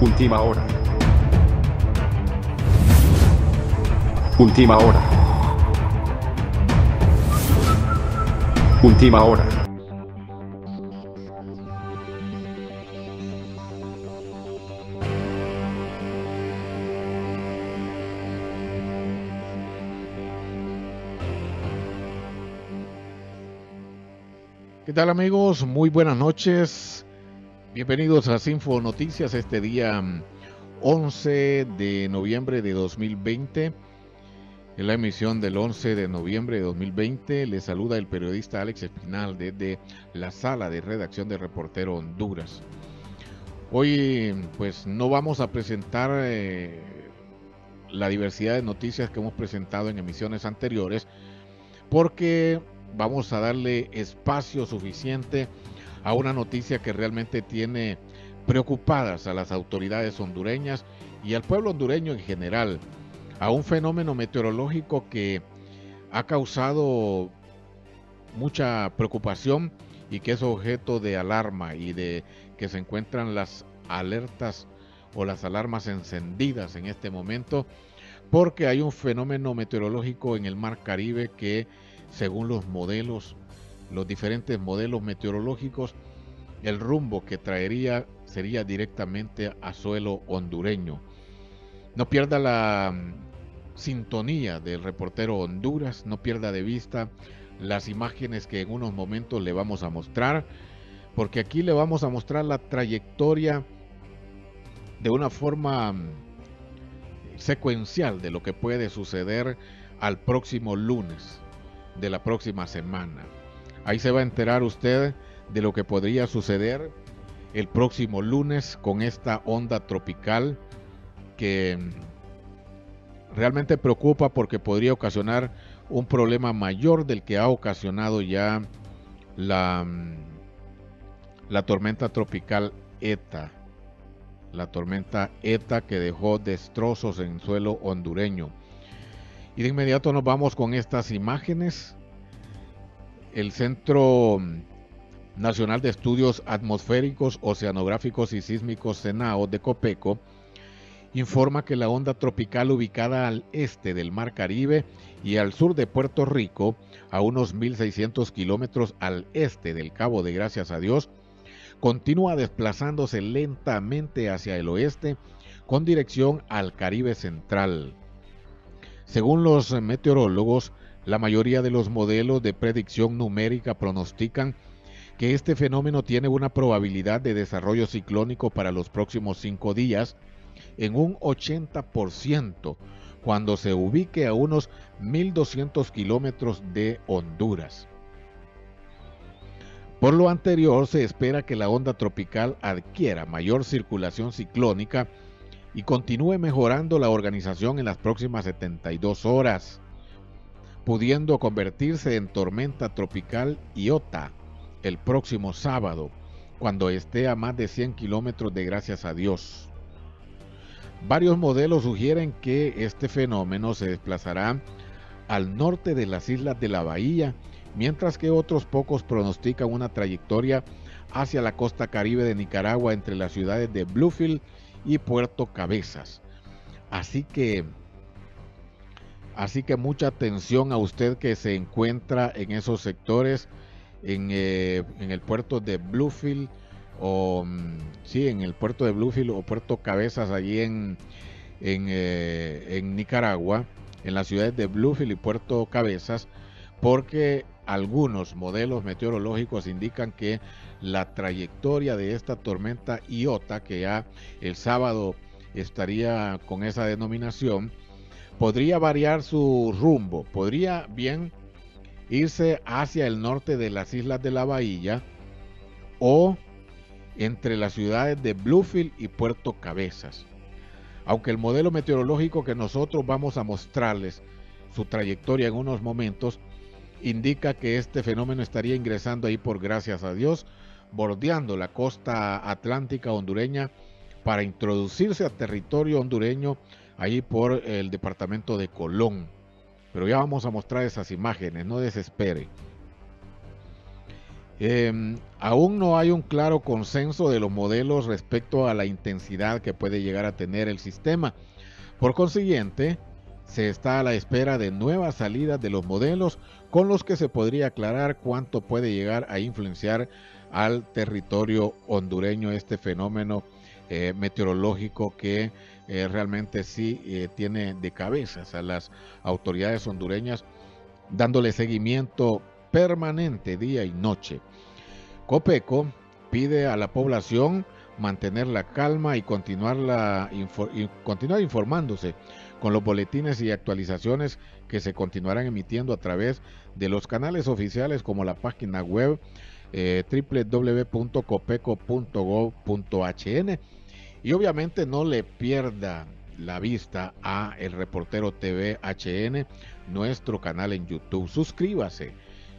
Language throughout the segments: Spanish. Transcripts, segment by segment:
Última hora. Última hora. Última hora. ¿Qué tal amigos? Muy buenas noches. Bienvenidos a Sinfo Noticias este día 11 mm, de noviembre de 2020. En la emisión del 11 de noviembre de 2020 le saluda el periodista Alex Espinal desde la sala de redacción de Reportero Honduras. Hoy pues no vamos a presentar eh, la diversidad de noticias que hemos presentado en emisiones anteriores porque vamos a darle espacio suficiente una noticia que realmente tiene preocupadas a las autoridades hondureñas y al pueblo hondureño en general, a un fenómeno meteorológico que ha causado mucha preocupación y que es objeto de alarma y de que se encuentran las alertas o las alarmas encendidas en este momento porque hay un fenómeno meteorológico en el mar Caribe que según los modelos los diferentes modelos meteorológicos, el rumbo que traería sería directamente a suelo hondureño. No pierda la mm, sintonía del reportero Honduras, no pierda de vista las imágenes que en unos momentos le vamos a mostrar, porque aquí le vamos a mostrar la trayectoria de una forma mm, secuencial de lo que puede suceder al próximo lunes de la próxima semana. Ahí se va a enterar usted de lo que podría suceder el próximo lunes con esta onda tropical que realmente preocupa porque podría ocasionar un problema mayor del que ha ocasionado ya la, la tormenta tropical ETA. La tormenta ETA que dejó destrozos en suelo hondureño. Y de inmediato nos vamos con estas imágenes el Centro Nacional de Estudios Atmosféricos, Oceanográficos y Sísmicos CENAO de Copeco informa que la onda tropical ubicada al este del Mar Caribe y al sur de Puerto Rico, a unos 1.600 kilómetros al este del Cabo de Gracias a Dios, continúa desplazándose lentamente hacia el oeste con dirección al Caribe Central. Según los meteorólogos, la mayoría de los modelos de predicción numérica pronostican que este fenómeno tiene una probabilidad de desarrollo ciclónico para los próximos cinco días en un 80% cuando se ubique a unos 1.200 kilómetros de Honduras. Por lo anterior, se espera que la onda tropical adquiera mayor circulación ciclónica y continúe mejorando la organización en las próximas 72 horas pudiendo convertirse en tormenta tropical Iota el próximo sábado, cuando esté a más de 100 kilómetros de gracias a Dios. Varios modelos sugieren que este fenómeno se desplazará al norte de las islas de la bahía, mientras que otros pocos pronostican una trayectoria hacia la costa caribe de Nicaragua entre las ciudades de Bluefield y Puerto Cabezas. Así que Así que mucha atención a usted que se encuentra en esos sectores, en, eh, el puerto de Bluefield, o mm, sí, en el puerto de Bluefield o Puerto Cabezas, allí en, eh, en Nicaragua, en las ciudades de Bluefield y Puerto Cabezas, porque algunos modelos meteorológicos indican que la trayectoria de esta tormenta Iota, que ya el sábado estaría con esa denominación, podría variar su rumbo, podría bien irse hacia el norte de las islas de la bahía o entre las ciudades de Bluefield y Puerto Cabezas. Aunque el modelo meteorológico que nosotros vamos a mostrarles su trayectoria en unos momentos indica que este fenómeno estaría ingresando ahí por gracias a Dios, bordeando la costa atlántica hondureña para introducirse a territorio hondureño ahí por el departamento de Colón. Pero ya vamos a mostrar esas imágenes, no desespere. Em, aún no hay un claro consenso de los modelos respecto a la intensidad que puede llegar a tener el sistema. Por consiguiente, se está a la espera de nuevas salidas de los modelos con los que se podría aclarar cuánto puede llegar a influenciar al territorio hondureño este fenómeno eh, meteorológico que eh, realmente sí eh, tiene de cabezas a las autoridades hondureñas dándole seguimiento permanente día y noche. Copeco pide a la población mantener la calma y continuar, y continuar informándose con los boletines y actualizaciones que se continuarán emitiendo a través de los canales oficiales como la página web eh, www.copeco.gov.hn y obviamente no le pierda la vista a el reportero TV HN, nuestro canal en YouTube. Suscríbase,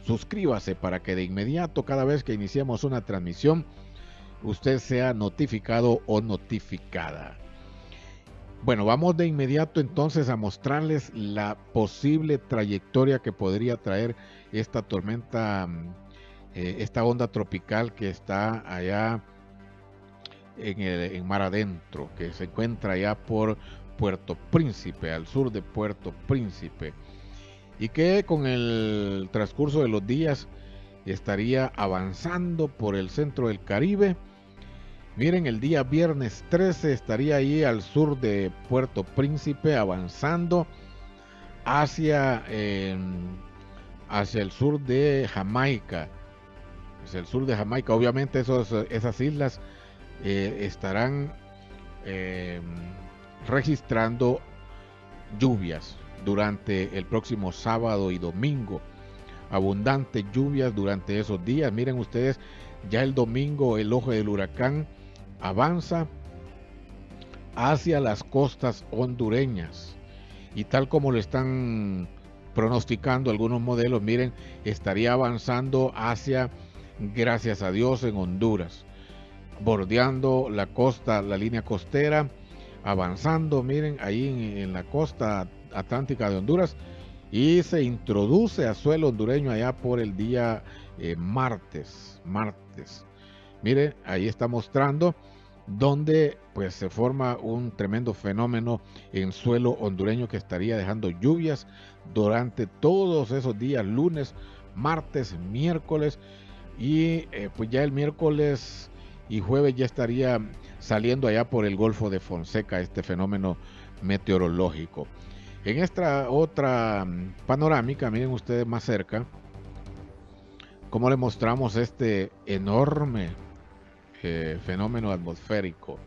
suscríbase para que de inmediato cada vez que iniciemos una transmisión usted sea notificado o notificada. Bueno, vamos de inmediato entonces a mostrarles la posible trayectoria que podría traer esta tormenta, eh, esta onda tropical que está allá en, el, mar adentro, que se encuentra allá por Puerto Príncipe, al sur de Puerto Príncipe, y que con el transcurso de los días estaría avanzando por el centro del Caribe. Miren, el día viernes 13 estaría ahí al sur de Puerto Príncipe, avanzando hacia, hacia el sur de Jamaica. Hacia el sur de Jamaica, obviamente esas islas eh, estarán em, registrando lluvias durante el próximo sábado y domingo. Abundantes lluvias durante esos días. Miren ustedes, ya el domingo el ojo del huracán avanza hacia las costas hondureñas. Y tal como lo están pronosticando algunos modelos, miren, estaría avanzando hacia, gracias a Dios, en Honduras bordeando la costa, la línea costera, avanzando, miren, ahí en, la costa atlántica de Honduras y se introduce a suelo hondureño allá por el día eh, martes, martes. Miren, ahí está mostrando donde pues se forma un tremendo fenómeno en suelo hondureño que estaría dejando lluvias durante todos esos días, lunes, martes, miércoles y eh, pues ya el miércoles y jueves ya estaría saliendo allá por el Golfo de Fonseca este fenómeno meteorológico. En esta otra mm, panorámica, miren ustedes más cerca, cómo le mostramos este enorme eh, fenómeno atmosférico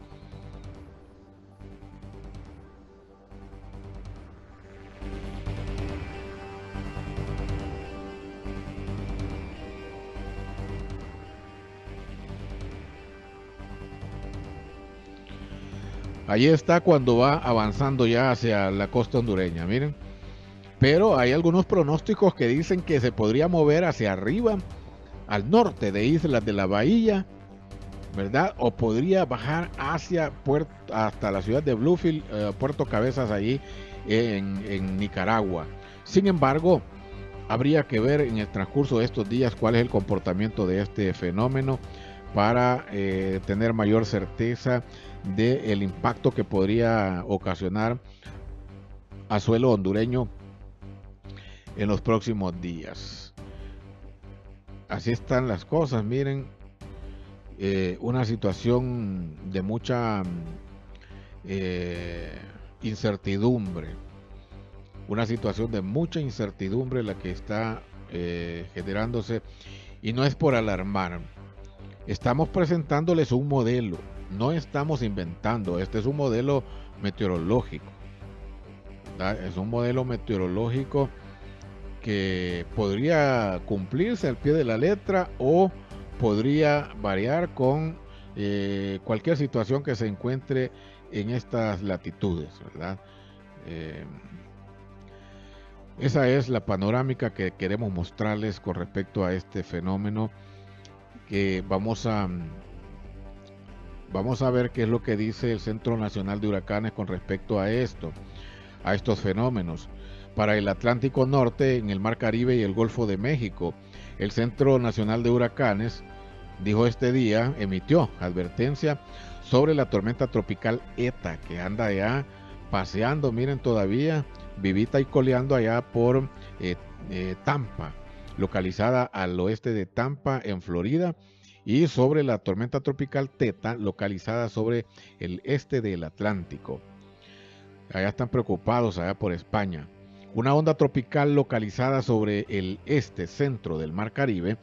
Allí está cuando va avanzando ya hacia la costa hondureña, miren. Pero hay algunos pronósticos que dicen que se podría mover hacia arriba, al norte de Islas de la Bahía, ¿verdad? O podría bajar hacia puerto, hasta la ciudad de Bluefield, eh, Puerto Cabezas, allí en, Nicaragua. Sin embargo, habría que ver en el transcurso de estos días cuál es el comportamiento de este fenómeno para eh, tener mayor certeza del impacto que podría ocasionar a suelo hondureño en los próximos días. Así están las cosas, miren, eh, una situación de mucha eh, incertidumbre, una situación de mucha incertidumbre la que está generándose y no es por alarmar, estamos presentándoles un modelo no estamos inventando, este es un modelo meteorológico. Es un modelo meteorológico que podría cumplirse al pie de la letra o podría variar con eh, cualquier situación que se encuentre en estas latitudes, ¿verdad? Eh, esa es la panorámica que queremos mostrarles con respecto a este fenómeno que vamos a Vamos a ver qué es lo que dice el Centro Nacional de Huracanes con respecto a esto, a estos fenómenos. Para el Atlántico Norte, en el Mar Caribe y el Golfo de México, El Centro Nacional de Huracanes dijo este día, emitió advertencia sobre la tormenta tropical ETA que anda allá paseando, miren todavía, vivita y coleando allá por eh, eh, Tampa, localizada al oeste de Tampa, en Florida, y sobre la tormenta tropical Teta, localizada sobre el este del Atlántico. Allá están preocupados, allá por España. Una onda tropical localizada sobre el este centro del Mar Caribe,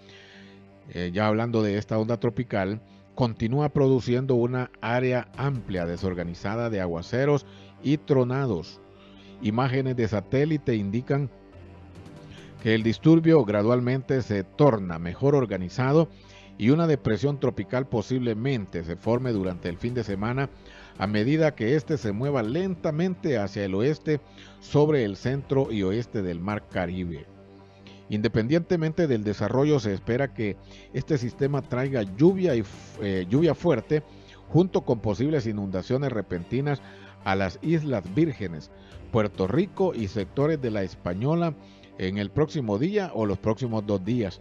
eh, ya hablando de esta onda tropical, continúa produciendo una área amplia desorganizada de aguaceros y tronados. Imágenes de satélite indican que el disturbio gradualmente se torna mejor organizado y una depresión tropical posiblemente se forme durante el fin de semana a medida que éste se mueva lentamente hacia el oeste sobre el centro y oeste del Mar Caribe. Independientemente del desarrollo, se espera que este sistema traiga lluvia, y, eh, lluvia fuerte junto con posibles inundaciones repentinas a las Islas Vírgenes, Puerto Rico y sectores de la Española en el próximo día o los próximos dos días.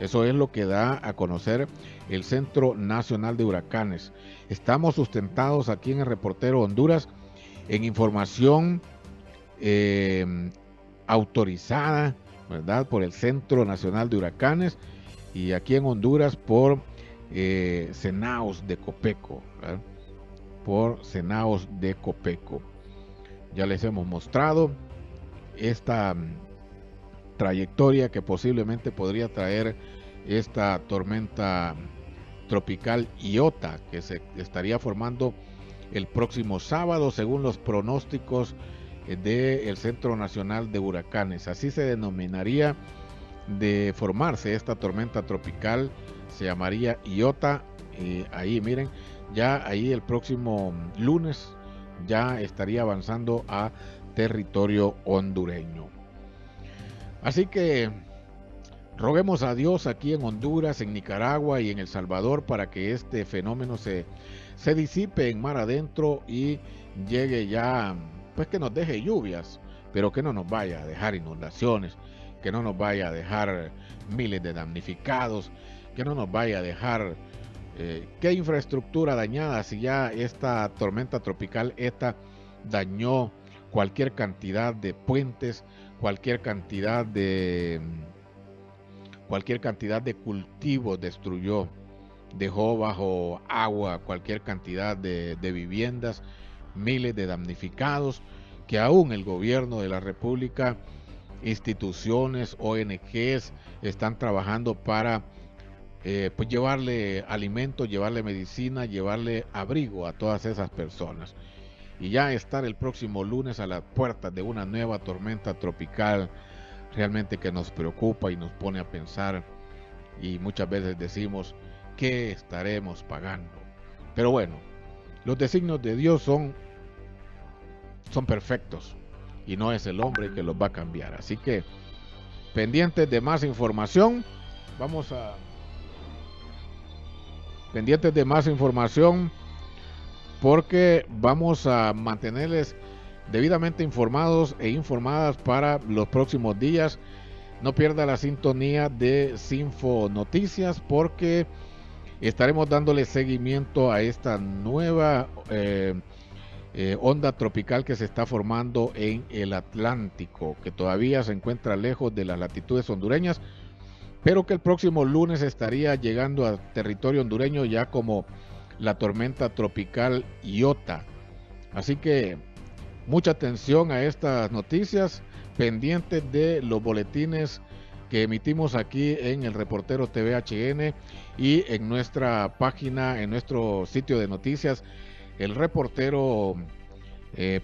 Eso es lo que da a conocer el Centro Nacional de Huracanes. Estamos sustentados aquí en el reportero Honduras en información eh, autorizada, ¿verdad? Por el Centro Nacional de Huracanes y aquí en Honduras por eh, Senaos de Copeco, por Senaos de Copeco. Ya les hemos mostrado esta trayectoria que posiblemente podría traer esta tormenta tropical Iota que se estaría formando el próximo sábado según los pronósticos del Centro Nacional de Huracanes. Así se denominaría de formarse esta tormenta tropical, se llamaría Iota. ahí miren, ya ahí el próximo lunes ya estaría avanzando a territorio hondureño. Así que roguemos a Dios aquí en Honduras, en Nicaragua y en El Salvador para que este fenómeno se, se disipe en mar adentro y llegue ya, pues que nos deje lluvias, pero que no nos vaya a dejar inundaciones, que no nos vaya a dejar miles de damnificados, que no nos vaya a dejar eh, qué infraestructura dañada si ya esta tormenta tropical esta dañó cualquier cantidad de puentes, cualquier cantidad de cualquier cantidad de cultivos destruyó, dejó bajo agua cualquier cantidad de, viviendas, miles de damnificados, que aún el gobierno de la República, instituciones, ONGs están trabajando para eh, pues llevarle alimento, llevarle medicina, llevarle abrigo a todas esas personas y ya estar el próximo lunes a las puertas de una nueva tormenta tropical realmente que nos preocupa y nos pone a pensar y muchas veces decimos ¿qué estaremos pagando? Pero bueno, los designios de Dios son son perfectos y no es el hombre que los va a cambiar. Así que pendientes de más información, vamos a pendientes de más información porque vamos a mantenerles debidamente informados e informadas para los próximos días. No pierda la sintonía de Sinfo Noticias porque estaremos dándole seguimiento a esta nueva eh, eh, onda tropical que se está formando en el Atlántico, que todavía se encuentra lejos de las latitudes hondureñas, pero que el próximo lunes estaría llegando a territorio hondureño ya como la tormenta tropical Iota. Así que mucha atención a estas noticias, pendientes de los boletines que emitimos aquí en el reportero TVHN y en nuestra página, en nuestro sitio de noticias, el reportero eh.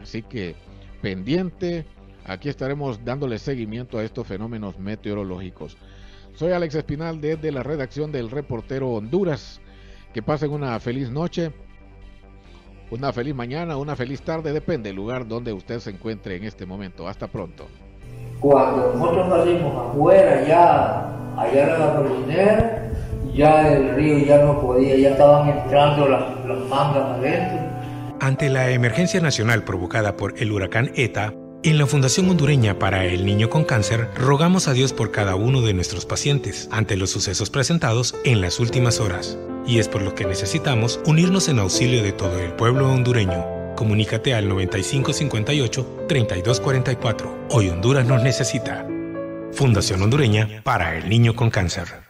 Así que pendiente, aquí estaremos dándole seguimiento a estos fenómenos meteorológicos. Soy Alex Espinal desde la redacción del Reportero Honduras. Que pasen una feliz noche, una feliz mañana, una feliz tarde, depende del lugar donde usted se encuentre en este momento. Hasta pronto. Cuando nosotros salimos afuera, ya allá era la gasolinera, ya el río ya no podía, ya estaban entrando las, las mangas adentro. Ante la emergencia nacional provocada por el huracán ETA, En la Fundación Hondureña para el Niño con Cáncer, rogamos a Dios por cada uno de nuestros pacientes ante los sucesos presentados en las últimas horas. Y es por lo que necesitamos unirnos en auxilio de todo el pueblo hondureño. Comunícate al 9558-3244. Hoy Honduras nos necesita. Fundación Hondureña para el Niño con Cáncer.